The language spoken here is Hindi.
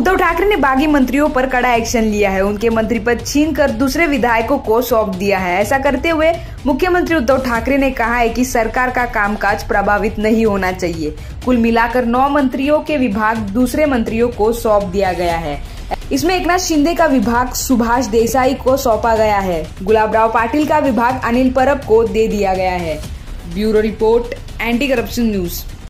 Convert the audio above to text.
उद्धव ठाकरे ने बागी मंत्रियों पर कड़ा एक्शन लिया है। उनके मंत्री पद छीन कर दूसरे विधायकों को सौंप दिया है। ऐसा करते हुए मुख्यमंत्री उद्धव ठाकरे ने कहा है कि सरकार का कामकाज प्रभावित नहीं होना चाहिए। कुल मिलाकर नौ मंत्रियों के विभाग दूसरे मंत्रियों को सौंप दिया गया है। इसमें एकनाथ शिंदे का विभाग सुभाष देसाई को सौंपा गया है। गुलाब राव पाटिल का विभाग अनिल परब को दे दिया गया है। Bureau report anti corruption news.